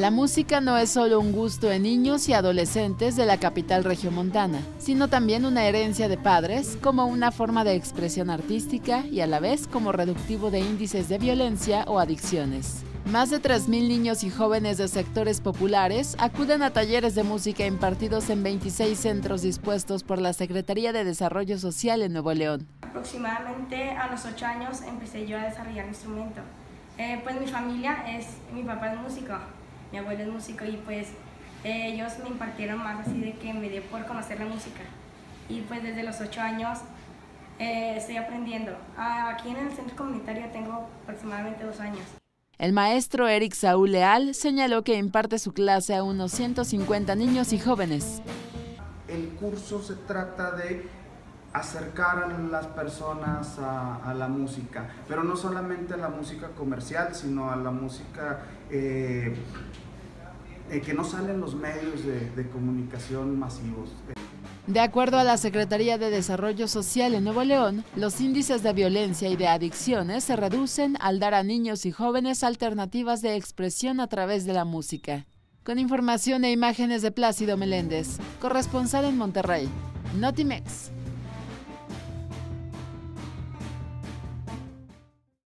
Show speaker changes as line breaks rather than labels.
La música no es solo un gusto en niños y adolescentes de la capital regiomontana, sino también una herencia de padres como una forma de expresión artística y a la vez como reductivo de índices de violencia o adicciones. Más de 3.000 niños y jóvenes de sectores populares acuden a talleres de música impartidos en 26 centros dispuestos por la Secretaría de Desarrollo Social en Nuevo León.
Aproximadamente a los 8 años empecé yo a desarrollar instrumento. Eh, pues mi familia es, mi papá es músico, mi abuelo es músico y pues eh, ellos me impartieron más así de que me dio por conocer la música. Y pues desde los 8 años eh, estoy aprendiendo. Ah, aquí en el centro comunitario tengo aproximadamente dos años.
El maestro Eric Saúl Leal señaló que imparte su clase a unos 150 niños y jóvenes.
El curso se trata de acercar a las personas a, la música, pero no solamente a la música comercial, sino a la música eh, eh, que no sale en los medios de, de comunicación masivos.
De acuerdo a la Secretaría de Desarrollo Social en Nuevo León, los índices de violencia y de adicciones se reducen al dar a niños y jóvenes alternativas de expresión a través de la música. Con información e imágenes de Plácido Meléndez, corresponsal en Monterrey, Notimex.